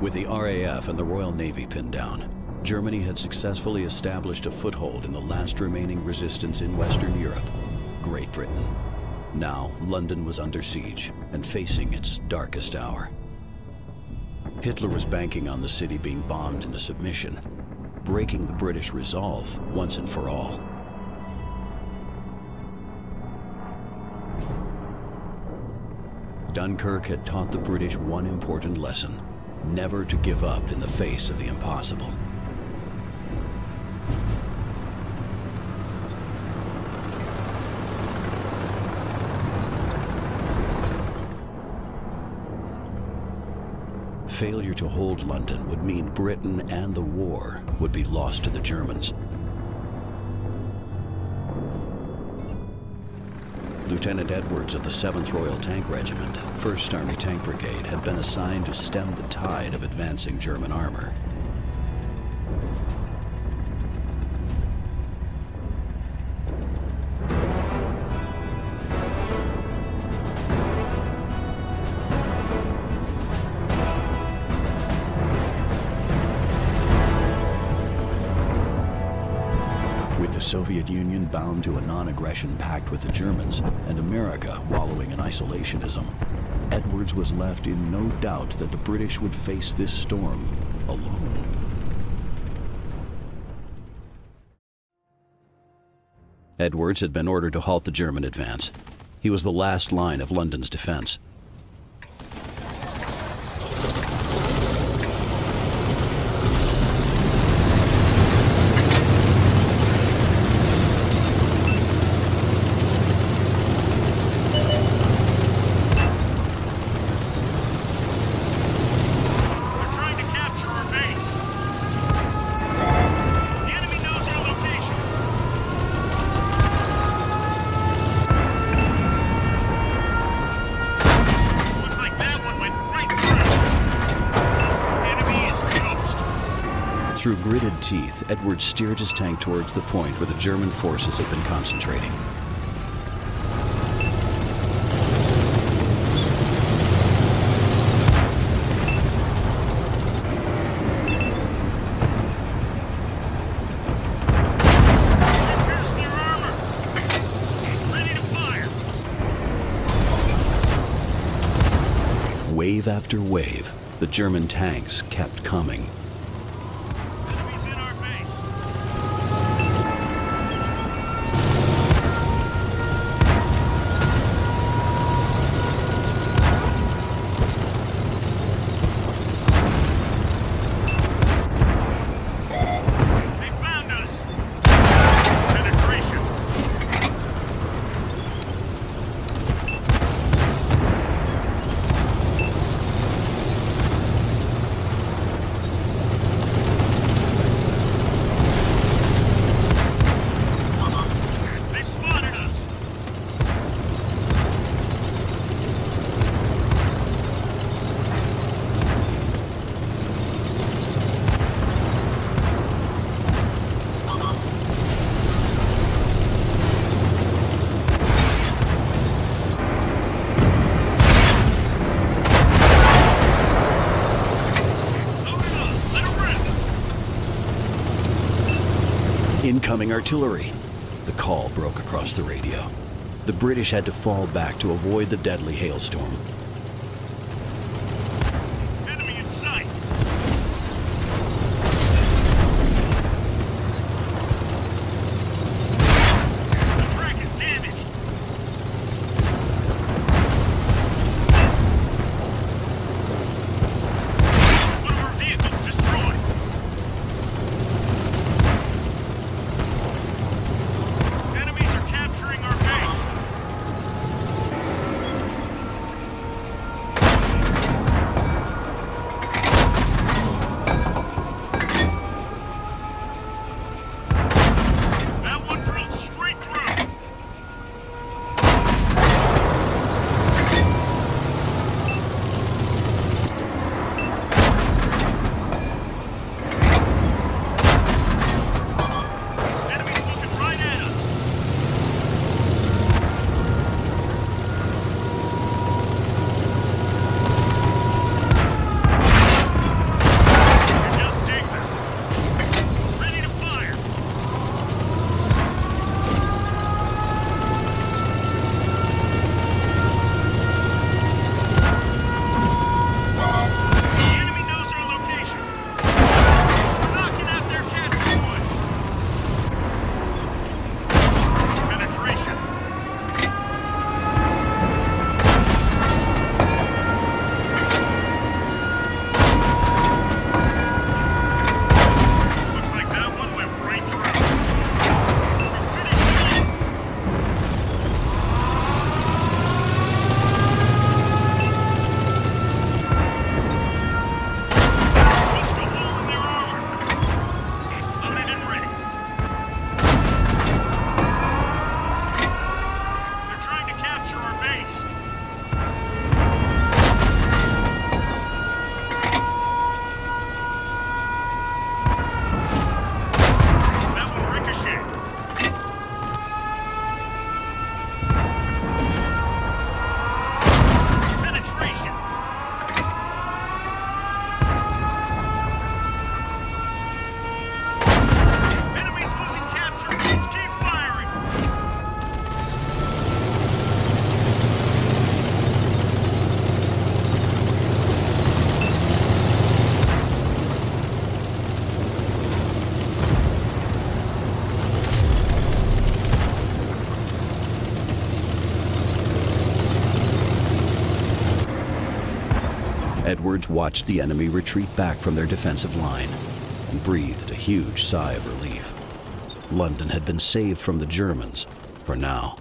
With the RAF and the Royal Navy pinned down, Germany had successfully established a foothold in the last remaining resistance in Western Europe, Great Britain. Now, London was under siege and facing its darkest hour. Hitler was banking on the city being bombed into submission, breaking the British resolve once and for all. Dunkirk had taught the British one important lesson never to give up in the face of the impossible. Failure to hold London would mean Britain and the war would be lost to the Germans. Lieutenant Edwards of the 7th Royal Tank Regiment, 1st Army Tank Brigade, had been assigned to stem the tide of advancing German armor. Soviet Union bound to a non-aggression pact with the Germans, and America wallowing in isolationism, Edwards was left in no doubt that the British would face this storm alone. Edwards had been ordered to halt the German advance. He was the last line of London's defense. Through gritted teeth, Edwards steered his tank towards the point where the German forces had been concentrating. Wave after wave, the German tanks kept coming. Incoming artillery! The call broke across the radio. The British had to fall back to avoid the deadly hailstorm. Edwards watched the enemy retreat back from their defensive line and breathed a huge sigh of relief. London had been saved from the Germans for now.